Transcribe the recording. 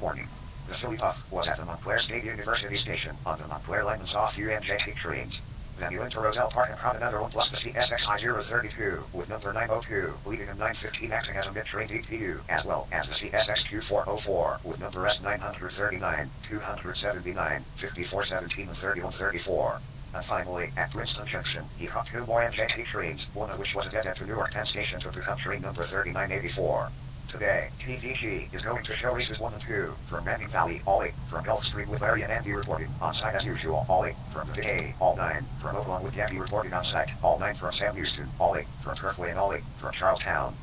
Morning. The Puff was at the Montclair State University Station on the Montclair line and saw trains. Then you enter Roselle Park and caught another one plus the CSXI 032 with number 902 leaving in 915 acting as a mid-train DPU as well as the CSXQ 404 with number S939, 279, 5417 and 3134. And finally, at Princeton Junction, he caught two more NJT trains, one of which was a dead end to Newark Penn Station to become train number 3984. Today, TVG is going to show races 1 and 2 from Manning Valley, Ollie, from Gulfstream with Larry and Andy reporting on site as usual, Ollie, from the day, all 9, from Oaklawn with Gabby reporting on site, all 9 from Sam Houston, Ollie, from Turfway and Ollie, from Charles Town,